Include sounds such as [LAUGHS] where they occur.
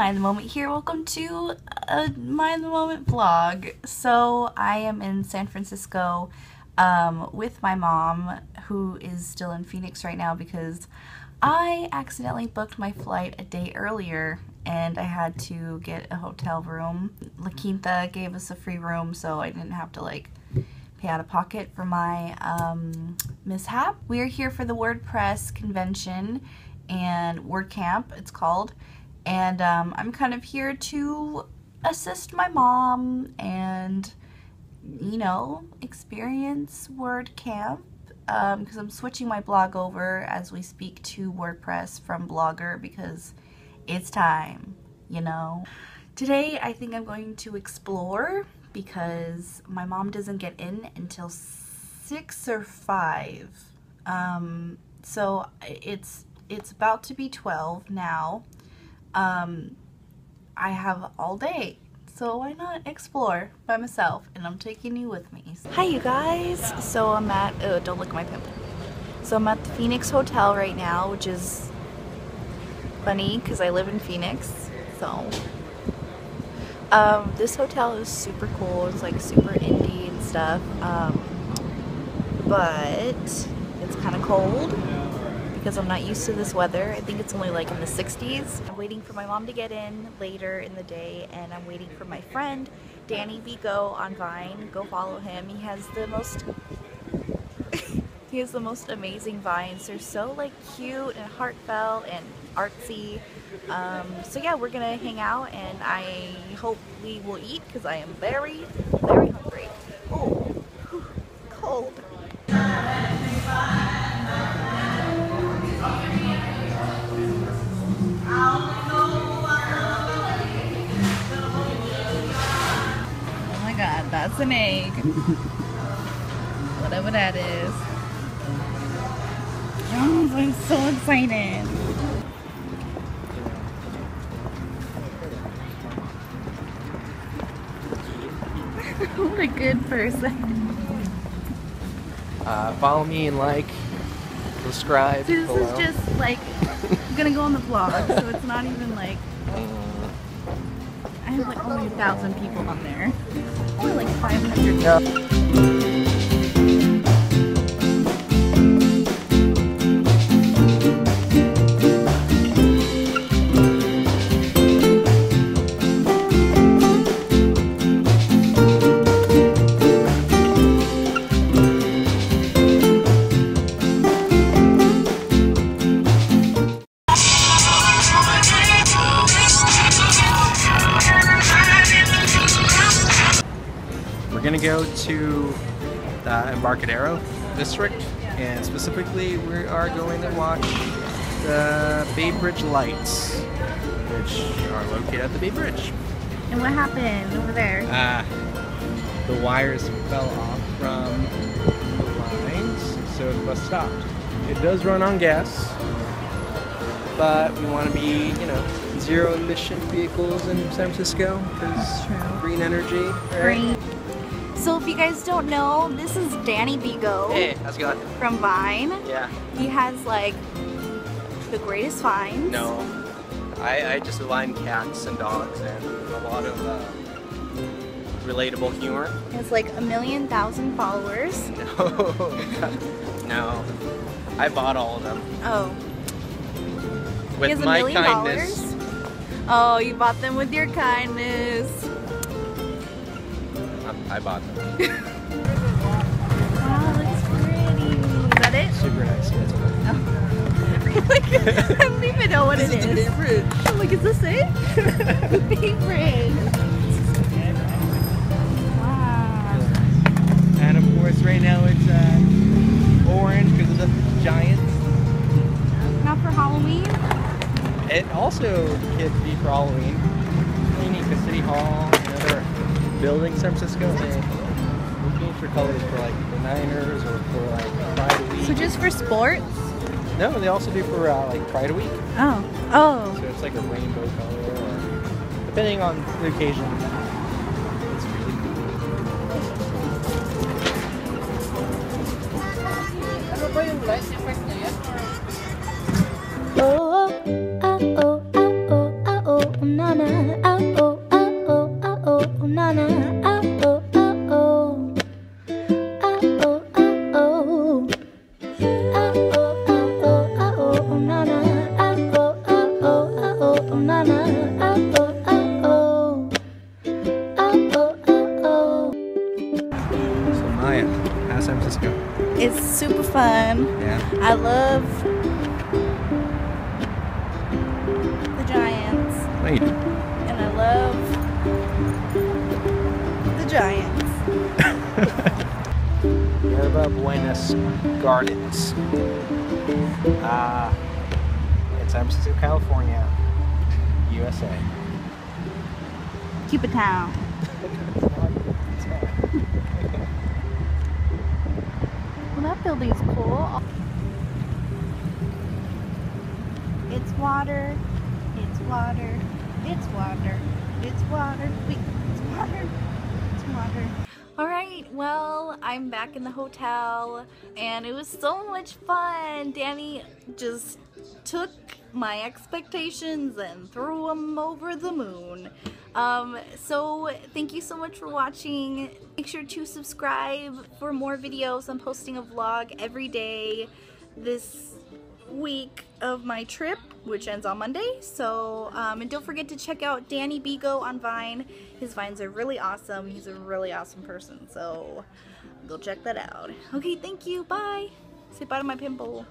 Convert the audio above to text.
here. Welcome to Maya in the Moment vlog. So I am in San Francisco um, with my mom, who is still in Phoenix right now because I accidentally booked my flight a day earlier and I had to get a hotel room. La Quinta gave us a free room so I didn't have to like pay out of pocket for my um, mishap. We are here for the WordPress convention and WordCamp it's called and um, I'm kind of here to assist my mom and you know experience WordCamp because um, I'm switching my blog over as we speak to WordPress from Blogger because it's time you know? Today I think I'm going to explore because my mom doesn't get in until six or five. Um, so it's it's about to be 12 now um, I have all day. So why not explore by myself? And I'm taking you with me. Hi you guys. So I'm at, oh don't look at my pimple. So I'm at the Phoenix Hotel right now, which is funny because I live in Phoenix. So um, this hotel is super cool. It's like super indie and stuff. Um, but it's kind of cold because I'm not used to this weather. I think it's only like in the 60s. I'm waiting for my mom to get in later in the day and I'm waiting for my friend Danny Vigo on Vine. Go follow him. He has the most [LAUGHS] he has the most amazing vines. They're so like cute and heartfelt and artsy. Um, so yeah, we're gonna hang out and I hope we will eat because I am very, very hungry. Oh, cold. An egg. Whatever that is. Oh, [LAUGHS] I'm so excited. what a good person. Uh, follow me and like, subscribe. this below. is just like I'm gonna go on the vlog, so it's not even like [LAUGHS] I have like only a thousand people on there. Only like 500. Yeah. Go to the Embarcadero district and specifically we are going to watch the Bay Bridge lights which are located at the Bay Bridge. And what happened over there? Uh, the wires fell off from the lines so the bus stopped. It does run on gas but we want to be, you know, zero emission vehicles in San Francisco because green energy. Right? Green. So if you guys don't know, this is Danny Vigo. Hey, how's it going? From Vine. Yeah. He has like the greatest vines. No. I, I just vine cats and dogs and a lot of uh, relatable humor. He has like a million thousand followers. [LAUGHS] No. no. I bought all of them. Oh. With my kindness. Dollars? Oh, you bought them with your kindness. I bought them. [LAUGHS] wow, looks pretty. Is that it? Super nice. Oh. like, I don't even know what this it is. Bay Bridge. I'm like, is this it? [LAUGHS] Bay Bridge. Wow. And of course, right now it's uh, orange because of the Giants. Not for Halloween? It also could be for Halloween. Cleaning the City Hall and other building San Francisco, they looking for colors for like the Niners or for like Pride Week. So just for sports? No, they also do for uh, like Pride Week. Oh. Oh. So it's like a rainbow color, or depending on the occasion. Fun. Yeah. I love the Giants, No, and I love the Giants. [LAUGHS] Yerba Buenas Gardens. Uh, in San Francisco, California, USA. Keep it town. [LAUGHS] Well, that building's cool. It's water. It's water. It's water. It's water. Wait, it's water. It's water. All right, well, I'm back in the hotel and it was so much fun. Danny just took my expectations and threw them over the moon. Um, so thank you so much for watching. Make sure to subscribe for more videos. I'm posting a vlog every day this week of my trip, which ends on Monday. So, um, and don't forget to check out Danny Bigo on Vine. His Vines are really awesome. He's a really awesome person. So, go check that out. Okay, thank you. Bye. Say bye to my pimple.